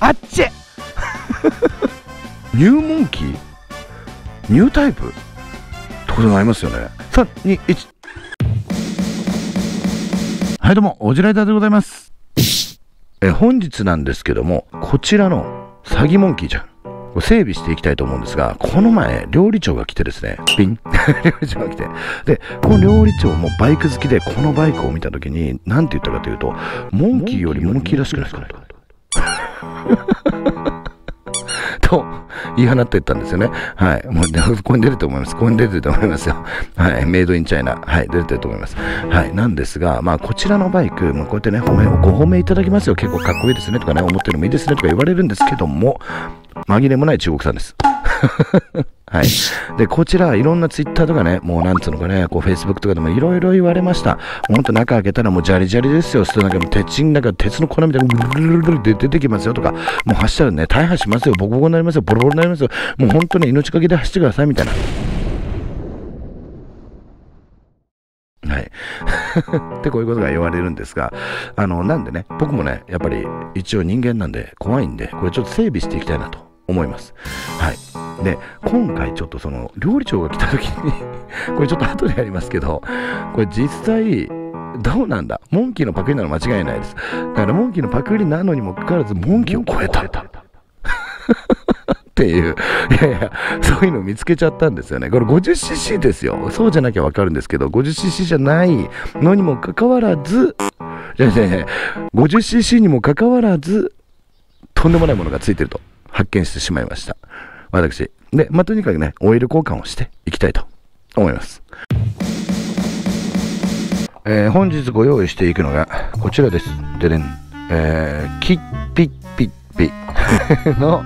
あっちニューモンキーニュータイプ？ってことになりますよね。3、2、1。はい、どうも、オジライダーでございます。え、本日なんですけども、こちらの詐欺モンキーちゃん。整備していきたいと思うんですが、この前、料理長が来てですね、ピン 料理長が来て。で、この料理長もバイク好きで、このバイクを見たときに、なんて言ったかというと、モンキーよりモンキーらしくないですかね と言い放っていったんですよね。はい。もう、ここに出ると思います。ここに出てると思いますよ。はい。メイドインチャイナ。はい。出てると思います。はい。なんですが、まあ、こちらのバイク、まあこうやってね、褒め、ご褒めいただきますよ。結構かっこいいですね。とかね、思ってるのもいいですね。とか言われるんですけども、紛れもない中国産です。はい。で、こちら、いろんなツイッターとかね、もうなんつうのかね、こう、フェイスブックとかでもいろいろ言われました。ほんと中開けたらもうジャリジャリですよ。そしてなんかもう鉄人、なんか鉄の粉みたいな、ブルルルルで出てきますよとか、もう走ったらね、大破しますよ。ボコボコになりますよ。ボロボロになりますよ。もう本当に命かけで走ってくださいみたいな。はい。ってこういうことが言われるんですが、あの、なんでね、僕もね、やっぱり一応人間なんで怖いんで、これちょっと整備していきたいなと思います。はい。で、今回ちょっとその、料理長が来た時に これちょっと後でやりますけど、これ実際、どうなんだ？モンキーのパクリなの間違いないです。だからモンキーのパクリなのにもかかわらず、モンキーを超えた。っていう、いやいや、そういうのを見つけちゃったんですよね。これ 50cc ですよ。そうじゃなきゃわかるんですけど、50cc じゃないのにもかかわらず、じゃじゃじゃ 50cc にもかかわらず、とんでもないものがついてると発見してしまいました。私。で、まあ、とにかくね、オイル交換をしていきたいと思います。えー本日ご用意していくのがこちらです。ででん。えー、キッピッピッピ の、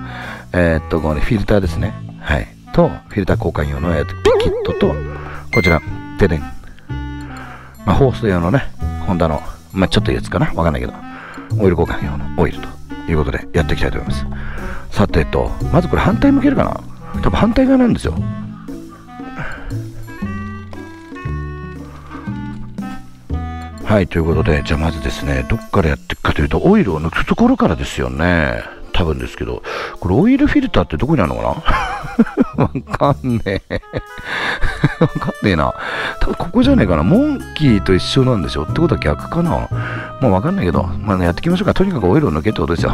えーっと、このフィルターですね。はい。と、フィルター交換用の、えーっとキットと、こちら、ででん。まあ、ホース用のね、ホンダの、まあ、ちょっといいやつかなわかんないけど、オイル交換用のオイルということでやっていきたいと思います。さてと、まずこれ反対向けるかな？多分反対側なんですよ。はい、ということで、じゃあまずですね、どっからやっていくかというと、オイルを抜くところからですよね。多分ですけど、これオイルフィルターってどこにあるのかな？わかんねえ。わかんねえな。多分ここじゃねえかな。モンキーと一緒なんでしょ？ってことは逆かな？もうわかんないけど、まあ、ね、やっていきましょうか。とにかくオイルを抜けってことですよ。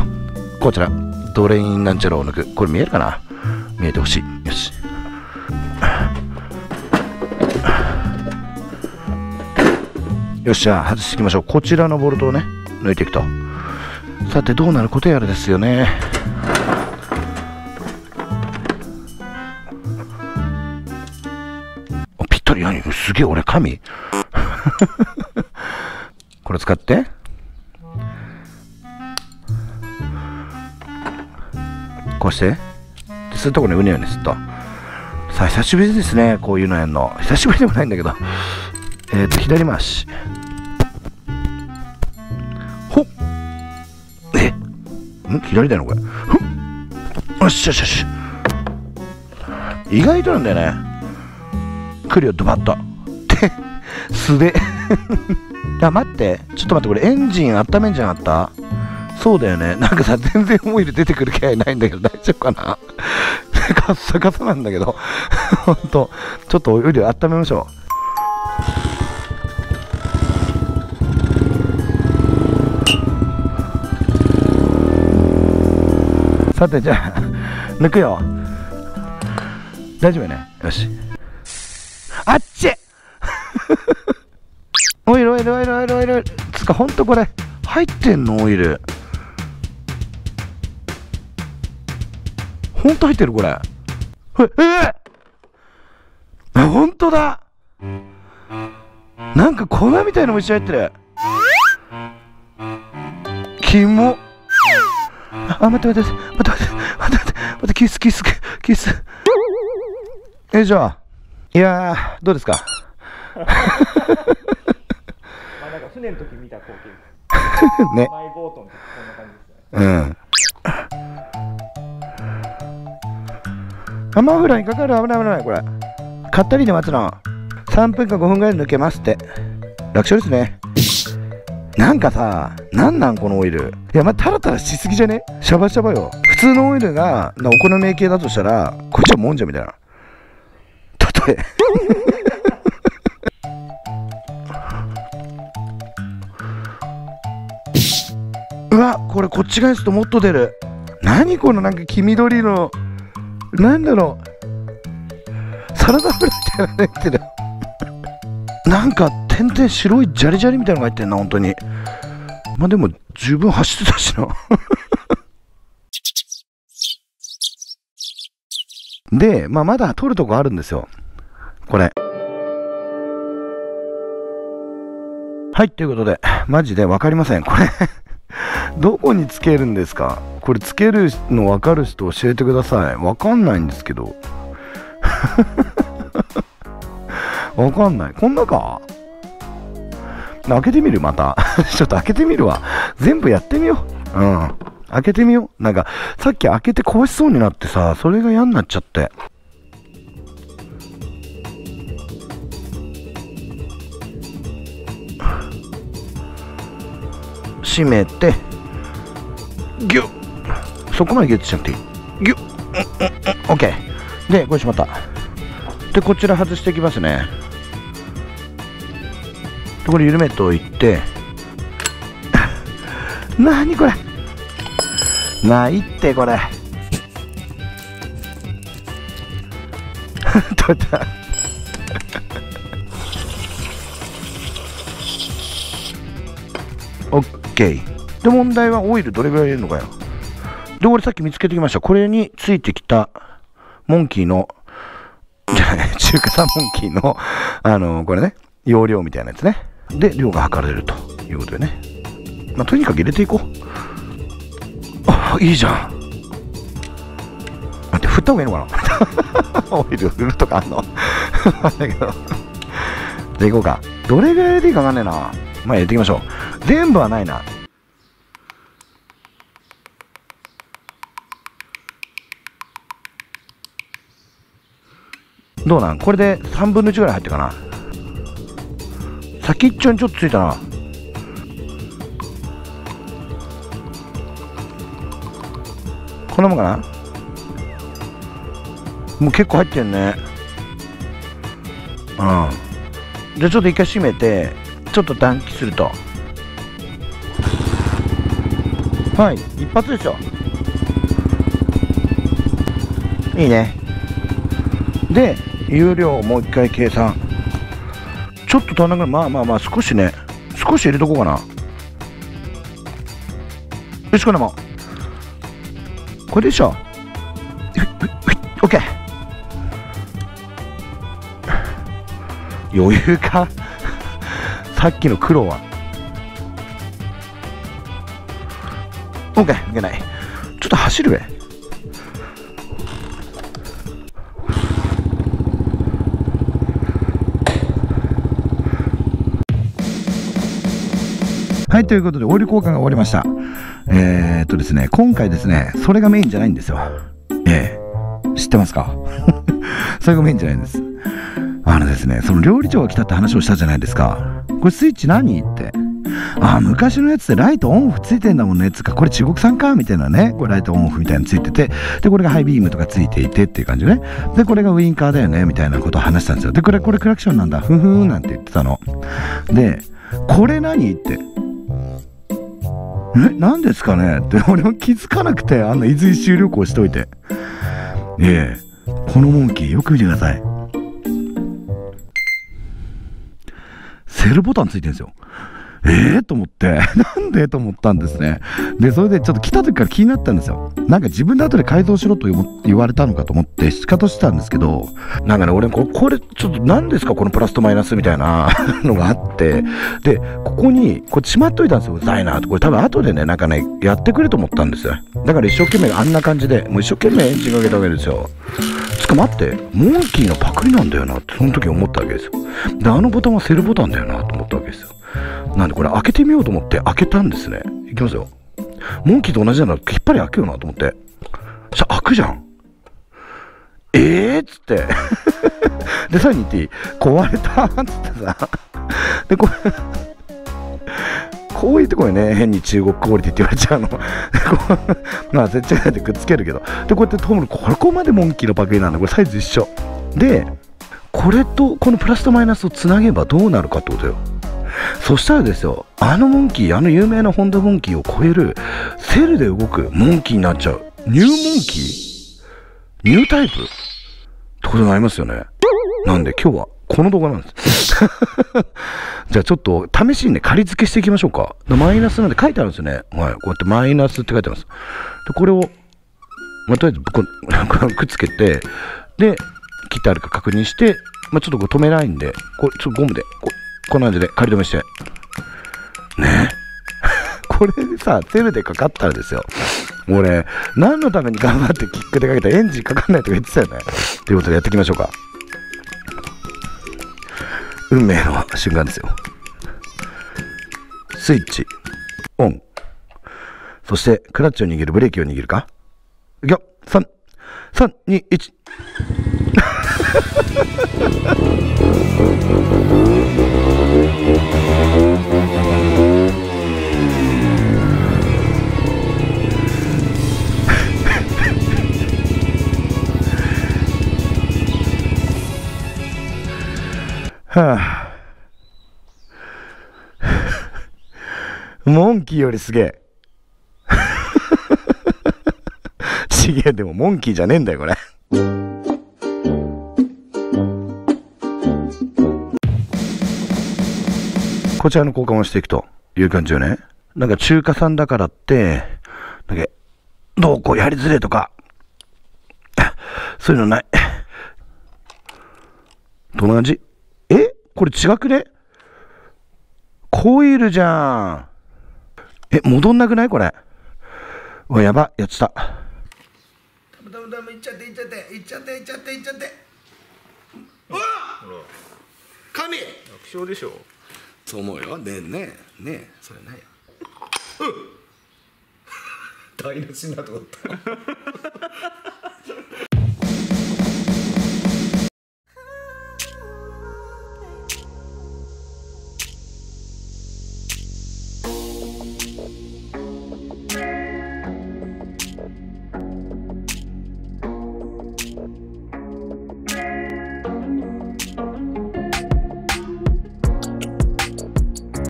こちら、ドレインなんちゃらを抜く。これ見えるかな？見えてほしい。よし。よっしゃ、外していきましょう。こちらのボルトをね、抜いていくと。さて、どうなることやらですよね。ぴったり、何？すげえ、俺、神。これ使って。こうして。でするとこね、うねうねすっと。さあ、久しぶりですね、こういうのやんの。久しぶりでもないんだけど。えっ、と、左回し。ほっえ？ん？左だよな、これ。ふっよしよしよし。意外となんだよね。来るよ、ドバッと。って、素で。いや、待って。ちょっと待って、これエンジン温めんじゃなかった？そうだよね。なんかさ、全然オイル出てくる気配ないんだけど、大丈夫かな？カッサカサなんだけど。ほんと。ちょっとオイル温めましょう。さてじゃあ 抜くよ大丈夫よね？よしあっちオイルオイルオイルオイルオイルつかほんとこれ入ってんの？オイルほんと入ってるこれ。ええあほんとだ。なんか粉みたいな虫入ってる。キモあ、待って待って待って待って待って待って待ってキスキスキス。よいしょいやーどうですか？まあなんか船の時見た光景。ね。マイボートの時こんな感じですね。うんあマフラにかかる危ない危ないこれかったりで待つの3分か5分ぐらいで抜けますって楽勝ですねなんかさ、なんなんこのオイル。いや、まあ、タラタラしすぎじゃね？シャバシャバよ。普通のオイルが、お好み系だとしたら、こっちはもんじゃみたいな。例え。うわ、これこっち返すともっと出る。何このなんか黄緑の、なんだろう。サラダ油みたいなの入ってる。なんか点々白いジャリジャリみたいなのが入ってんな、本当に。まあでも十分走ってたしな。で、まあまだ取るとこあるんですよ。これ。はい、ということで、マジでわかりません。これ どこにつけるんですか？これつけるの分かる人教えてください。わかんないんですけど。わかんない。こんなか？開けてみるまた。ちょっと開けてみるわ。全部やってみよう。うん。開けてみよう。なんか、さっき開けて壊しそうになってさ、それが嫌になっちゃって。閉めて、ギュッそこまでギュッとしなくていい。ギュッうんうんうんオッケー。で、これしまった。で、こちら外していきますね。で、これ緩めといて、なにこれないってこれ。取れた。オッケー。で、問題はオイルどれぐらい入れるのかよ。で、俺さっき見つけてきました。これについてきたモンキーの、じゃない、中華産モンキーの、あのこれね、容量みたいなやつね。で、量が測れるということでね。まあ、とにかく入れていこう。あ、いいじゃん。待って、振った方がいいのかな？オイル振るとかあんの？だけど。じゃあ行こうか。どれぐらい入れていいかわかんねえな。まあ入れていきましょう。全部はないな。どうなん？これで3分の1ぐらい入ってかな？先っちょにちょっとついたな。こんなもんかな？もう結構入ってんね。うん。じゃあちょっと一回閉めてちょっと暖気すると。はい一発でしょいいね。で有料もう一回計算。ちょっと足んなくなるまあまあまあ少しね。少し入れとこうかな。よしこれも。これでしょ。オッケー。余裕か？さっきの苦労は。オッケーいけない。ちょっと走るべ。はい、ということで、オイル交換が終わりました。えー、っとですね、今回ですね、それがメインじゃないんですよ。ええ知ってますか？それがメインじゃないんです。あのですね、その料理長が来たって話をしたじゃないですか。これスイッチ何って。あ、昔のやつでライトオンオフついてんだもんね。つか、これ中国産かみたいなね。これライトオンオフみたいなのついてて。で、これがハイビームとかついていてっていう感じね。で、これがウインカーだよね。みたいなことを話したんですよ。で、これ、これクラクションなんだ。ふふんなんて言ってたの。で、これ何って。え、何ですかね？って俺も気づかなくて、あんな伊豆一周旅行しといて。ええこのモンキーよく見てください。セルボタンついてるんですよ。ええと思って、なんで？と思ったんですね。で、それでちょっと来た時から気になったんですよ。なんか自分で後で改造しろと言われたのかと思って仕方してたんですけど、なんかね、俺こ、これちょっと何ですか？このプラスとマイナスみたいな のがあって、で、ここに、これしまっといたんですよ。うざいなと。これ多分後でね、なんかね、やってくれと思ったんですよ。だから一生懸命あんな感じで、もう一生懸命エンジンかけたわけですよ。つか待って、モンキーのパクリなんだよなって、その時思ったわけですよ。で、あのボタンはセルボタンだよなと思ったわけですよ。なんでこれ開けてみようと思って開けたんですね。いきますよ。モンキーと同じなら引っ張り開けようなと思って。そしたら開くじゃん。えーっつって。で、さらに言っていい？壊れたっつってさ。で、これこういうところにね変に中国クオリティって言われちゃうのこうまあ絶対でくっつけるけどでこうやってトムここまでモンキーのパクリなんだこれサイズ一緒でこれとこのプラスとマイナスをつなげばどうなるかってことよそしたらですよあのモンキーあの有名なホンダモンキーを超えるセルで動くモンキーになっちゃうニューモンキー？ニュータイプ？ってことになりますよねなんで今日はこの動画なんです。じゃあちょっと試しにね、仮付けしていきましょうか。マイナスなんで書いてあるんですよね。はい。こうやってマイナスって書いてあるんです。で、これを、まあ、とりあえずこう くっつけて、で、切ってあるか確認して、まあ、ちょっとこう止めないんで、これちょっとゴムで、ここんな感じで仮止めして。ね。これでさ、セルでかかったらですよ。俺、何のために頑張ってキックでかけたらエンジンかかんないとか言ってたよね。ということでやっていきましょうか。運命の瞬間ですよ。スイッチ、オン。そして、クラッチを握る、ブレーキを握るか。いくよ、3、3、2、1。はあ、モンキーよりすげえ。ちげえ、でもモンキーじゃねえんだよ、これ。こちらの交換をしていくという感じよね。なんか中華さんだからって、なんか、どうこうやりづれとか、そういうのない。どんな感じ？これ違くね？コイルじゃん。え、戻んなくない？これ。うわ、やば。やってた。ダメダメいっちゃっていっちゃっていっちゃっていっちゃっていっちゃって。うわ神。楽勝でしょ。そう思うよ。ねえねえねえ。それない 台無しになると思った